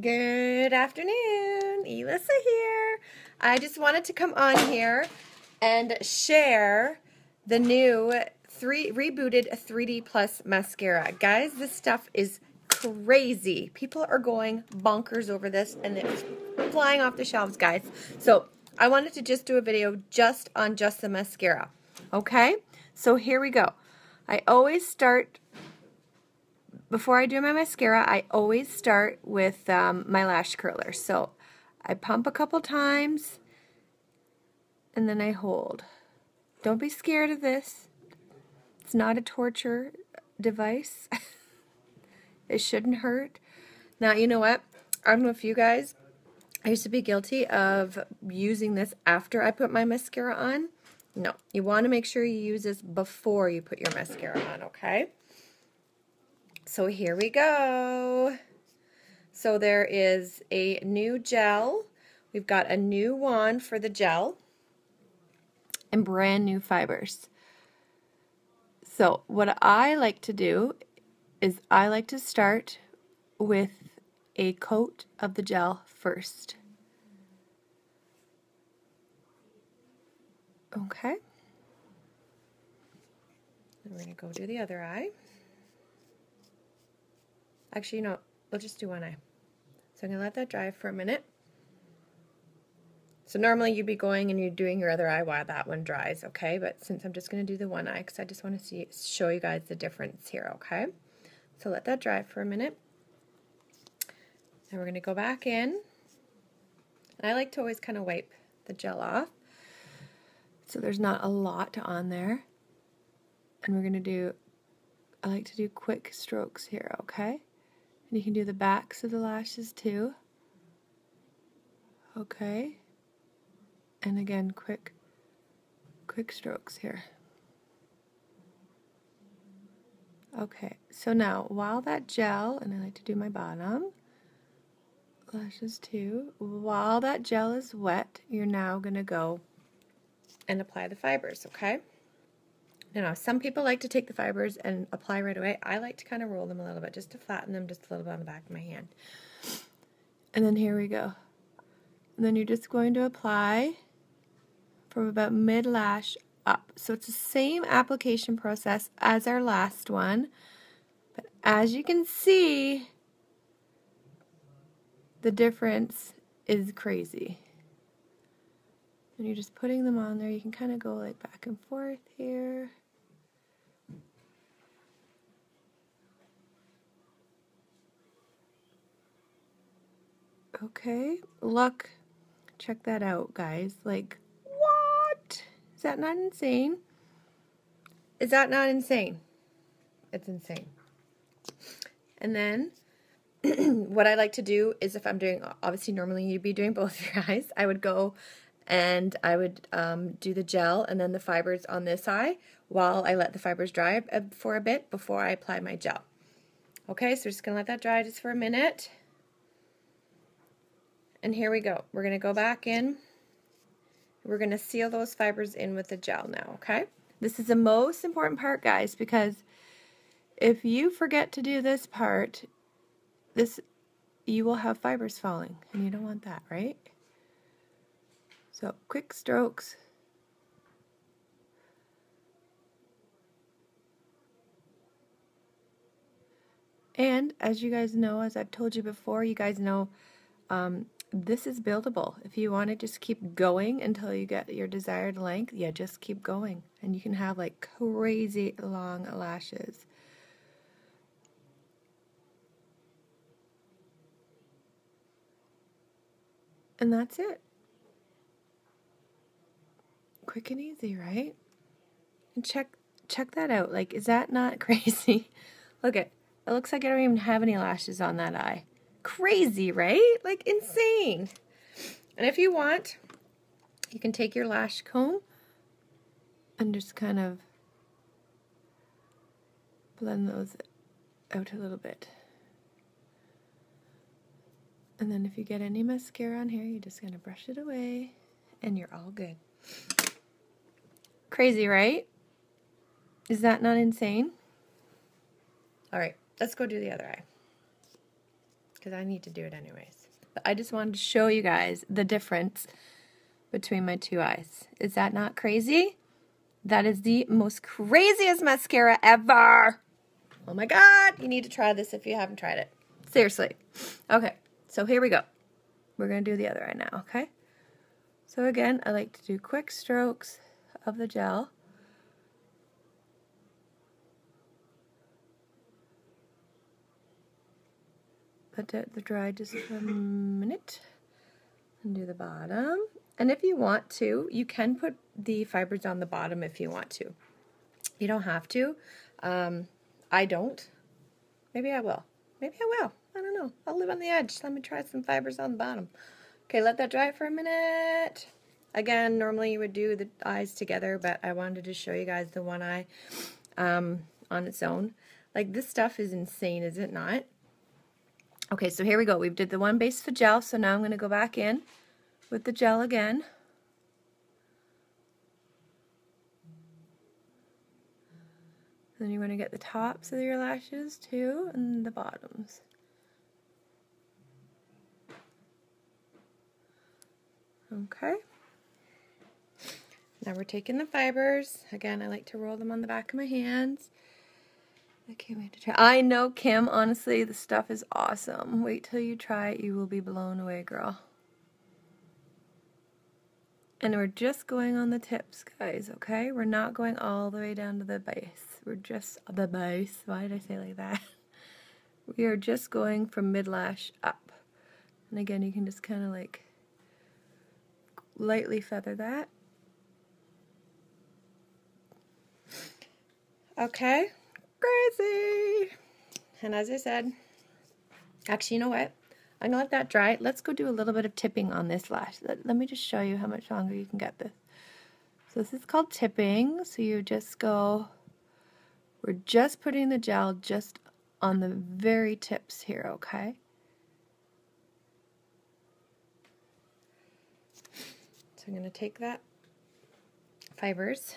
Good afternoon, Ellissa here. I just wanted to come on here and share the new three rebooted 3D Plus mascara. Guys, this stuff is crazy. People are going bonkers over this and it's flying off the shelves, guys. So I wanted to just do a video just on just the mascara. Okay, so here we go. I always start before I do my mascara, I always start with um, my lash curler. So I pump a couple times and then I hold. Don't be scared of this. It's not a torture device. it shouldn't hurt. Now, you know what? I don't know if you guys, I used to be guilty of using this after I put my mascara on. No, you want to make sure you use this before you put your mascara on, okay? So here we go. So there is a new gel. We've got a new wand for the gel and brand new fibers. So what I like to do is I like to start with a coat of the gel first. Okay. And we're going to go do the other eye. Actually, you know, we'll just do one eye. So I'm going to let that dry for a minute. So normally you'd be going and you're doing your other eye while that one dries, okay? But since I'm just going to do the one eye because I just want to see show you guys the difference here, okay? So let that dry for a minute. Then we're going to go back in. And I like to always kind of wipe the gel off so there's not a lot on there. And we're going to do, I like to do quick strokes here, okay? And you can do the backs of the lashes too. Okay. And again, quick, quick strokes here. Okay, so now while that gel, and I like to do my bottom, lashes too, while that gel is wet, you're now going to go and apply the fibers, okay? Now, some people like to take the fibers and apply right away. I like to kind of roll them a little bit just to flatten them just a little bit on the back of my hand. And then here we go. And then you're just going to apply from about mid lash up. So it's the same application process as our last one. But as you can see, the difference is crazy. And you're just putting them on there. You can kind of go like back and forth here. Okay, look, check that out, guys. Like, what? Is that not insane? Is that not insane? It's insane. And then, what I like to do is if I'm doing, obviously normally you'd be doing both your eyes, I would go and I would um, do the gel and then the fibers on this eye while I let the fibers dry for a bit before I apply my gel. Okay, so we're just going to let that dry just for a minute. And here we go. We're going to go back in. We're going to seal those fibers in with the gel now, okay? This is the most important part, guys, because if you forget to do this part, this you will have fibers falling, and you don't want that, right? So, quick strokes. And as you guys know, as I've told you before, you guys know um, this is buildable. If you want to just keep going until you get your desired length, yeah, just keep going. And you can have like crazy long lashes. And that's it. Quick and easy, right? And check check that out. Like, is that not crazy? Look at it looks like I don't even have any lashes on that eye. Crazy, right? Like insane. And if you want, you can take your lash comb and just kind of blend those out a little bit. And then if you get any mascara on here, you're just going to brush it away and you're all good. Crazy, right? Is that not insane? All right, let's go do the other eye. Because I need to do it anyways. But I just wanted to show you guys the difference between my two eyes. Is that not crazy? That is the most craziest mascara ever. Oh my god, you need to try this if you haven't tried it. Seriously. Okay, so here we go. We're going to do the other eye now, okay? So again, I like to do quick strokes of the gel. Let it dry just a minute. And do the bottom. And if you want to, you can put the fibers on the bottom if you want to. You don't have to. Um, I don't. Maybe I will. Maybe I will. I don't know. I'll live on the edge. Let me try some fibers on the bottom. Okay, let that dry for a minute. Again, normally you would do the eyes together, but I wanted to show you guys the one eye um, on its own. Like, this stuff is insane, is it not? Okay, so here we go. We did the one base for gel, so now I'm going to go back in with the gel again. Then you're going to get the tops of your lashes too, and the bottoms. Okay. Now we're taking the fibers. Again, I like to roll them on the back of my hands. I can't wait to try. I know, Kim, honestly, the stuff is awesome. Wait till you try it. You will be blown away, girl. And we're just going on the tips, guys, okay? We're not going all the way down to the base. We're just the base. Why did I say like that? We are just going from mid-lash up. And again, you can just kind of like lightly feather that. Okay, crazy. And as I said, actually, you know what? I'm gonna let that dry. Let's go do a little bit of tipping on this lash. Let, let me just show you how much longer you can get this. So this is called tipping. So you just go, we're just putting the gel just on the very tips here, okay? So I'm going to take that fibers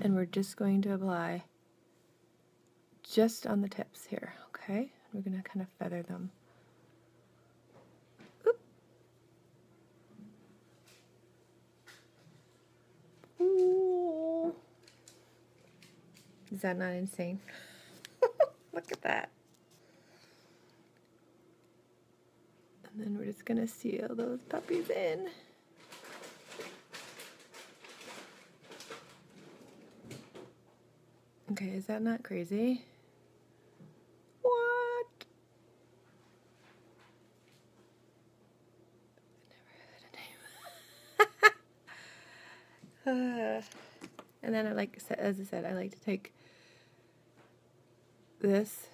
and we're just going to apply just on the tips here, okay? We're going to kind of feather them. Ooh. Is that not insane? Look at that. And then we're just going to seal those puppies in. Okay, is that not crazy? What? uh, and then I like, as I said, I like to take this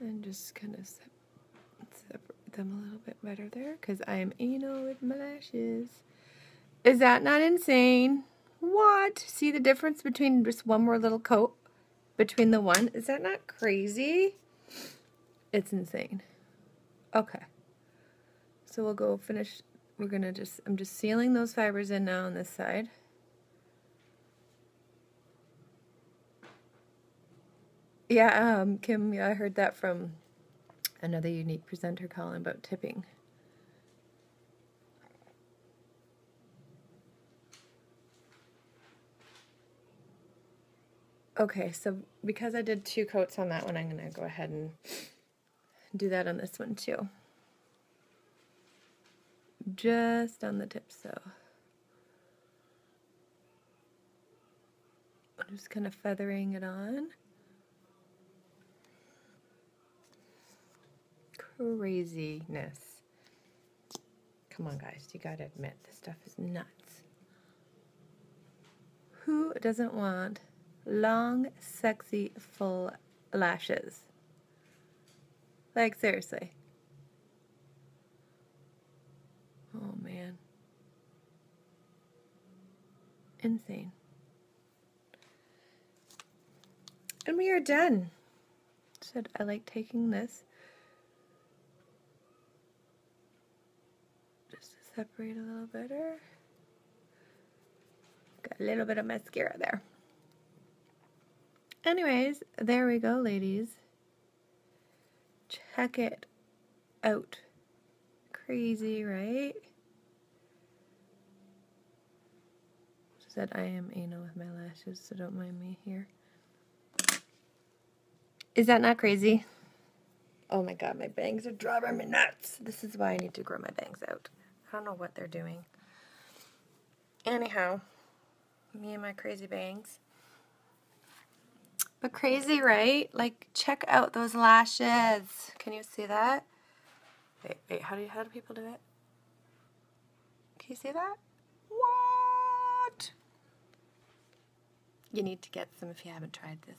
and just kind of separate them a little bit better there because I am anal with my lashes. Is that not insane? What? See the difference between just one more little coat between the one? Is that not crazy? It's insane. Okay. So we'll go finish. We're going to just, I'm just sealing those fibers in now on this side. Yeah, um, Kim, yeah, I heard that from another Younique presenter calling about tipping. Okay, so because I did two coats on that one, I'm going to go ahead and do that on this one too. Just on the tips so I'm just kind of feathering it on. Craziness. Come on guys, you gotta admit, this stuff is nuts. Who doesn't want long, sexy, full lashes. Like, seriously. Oh, man. Insane. And we are done. Said I like taking this just to separate a little better. Got a little bit of mascara there. Anyways, there we go, ladies. Check it out. Crazy, right? She said I am anal with my lashes, so don't mind me here. Is that not crazy? Oh my god, my bangs are driving me nuts. This is why I need to grow my bangs out. I don't know what they're doing. Anyhow, me and my crazy bangs. But crazy, right? Like, check out those lashes. Can you see that? Wait, wait, how do, you, how do people do it? Can you see that? What? You need to get some if you haven't tried this.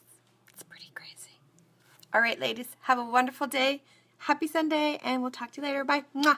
It's pretty crazy. All right, ladies, have a wonderful day. Happy Sunday, and we'll talk to you later. Bye. Mwah.